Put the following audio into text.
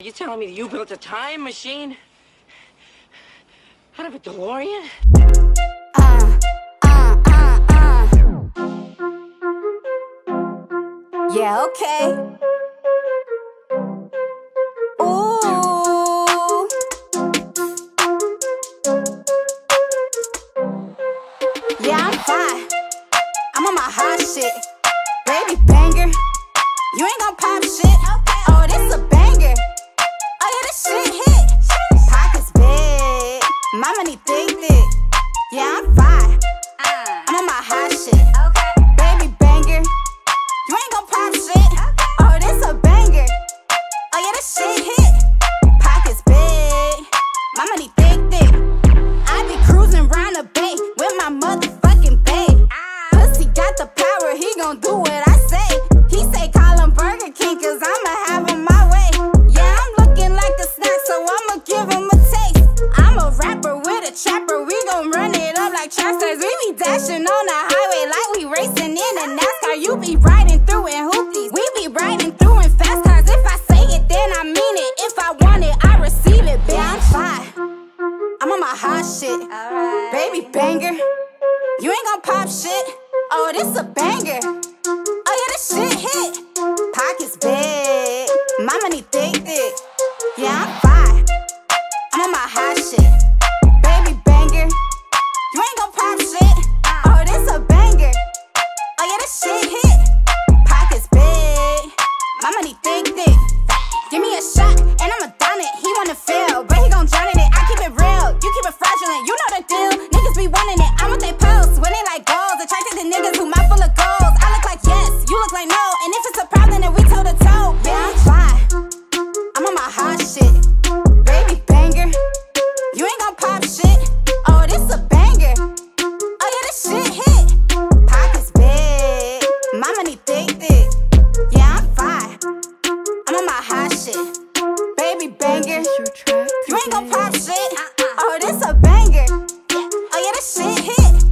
You telling me that you built a time machine? Out of a DeLorean? Uh, uh, uh. Yeah, okay. Ooh. Yeah, I'm fine. I'm on my hot shit. Baby banger. You ain't gon' pop shit. Oh, this a like tracksters. We be dashing on the highway like we racing in a NASCAR. You be riding through in hoopties, we be riding through in fast cars. If I say it, then I mean it. If I want it, I receive it. Bitch, I'm fine. I'm on my hot shit. Baby banger. You ain't gon' pop shit. Oh, this a banger. Oh, yeah, this shit hit. Pockets big. My money thick, thick. Yeah, I'm fine. I'm shit. Baby banger. You ain't gon' pop shit. Oh, this a banger. Oh, yeah, this shit hit. Pockets big. My money thick, thick. Yeah, I'm fine. I'm on my hot shit. Baby banger. You ain't gon' pop shit. Uh-uh. Oh, this a banger. Oh, yeah, this shit hit.